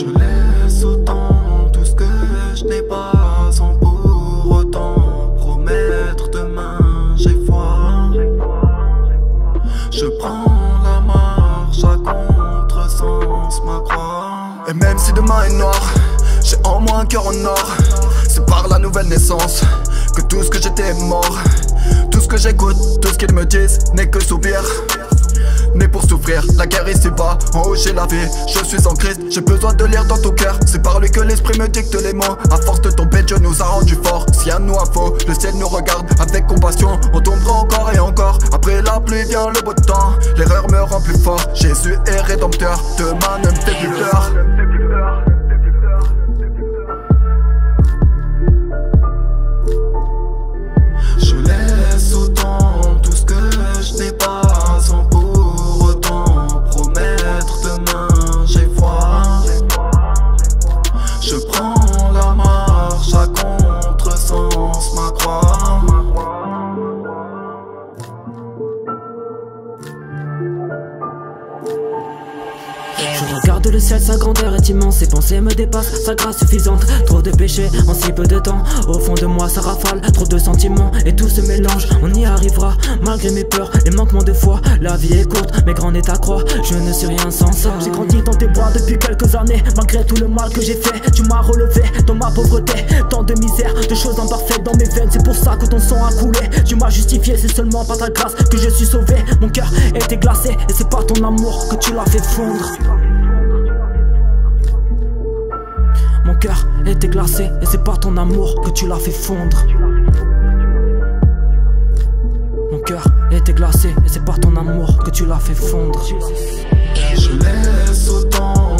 laisse autant tout ce que je n'ai pas sans pour autant promettre demain j'ai foi. Je prends la marche à contresens ma croix. Et même si demain est noir, j'ai en moi un cœur en or. C'est par la nouvelle naissance que tout ce que j'étais mort. Tout ce que j'écoute, tout ce qu'ils me disent n'est que soupir. Né pour souffrir, la guerre ici bas, en haut j'ai la vie, je suis en Christ, j'ai besoin de lire dans ton cœur, c'est par lui que l'esprit me dicte les mots, à force de tomber Dieu nous a rendu forts, si un nous a faux, le ciel nous regarde avec compassion, on tombera encore et encore, après la pluie vient le beau temps, l'erreur me rend plus fort, Jésus est rédempteur, demain ne me fait. Je regarde le ciel, sa grandeur est immense, ses pensées me dépassent, sa grâce suffisante. Trop de péchés en si peu de temps, au fond de moi ça rafale, trop de sentiments et tout se mélange. On y arrivera, malgré mes peurs, les manquements de foi. La vie est courte, mais grande est ta croix, je ne suis rien sans ça. J'ai grandi dans tes bras depuis quelques années, malgré tout le mal que j'ai fait, tu m'as relevé dans ma pauvreté. Tant de misère, choses imparfaites dans mes veines, c'est pour ça que ton sang a coulé. Tu m'as justifié, c'est seulement par ta grâce que je suis sauvé. Mon cœur était glacé, et c'est pas ton amour que tu l'as fait fondre. Mon cœur était glacé et c'est par ton amour que tu l'as fait fondre. Mon cœur était glacé et c'est par ton amour que tu l'as fait fondre. Je laisse autant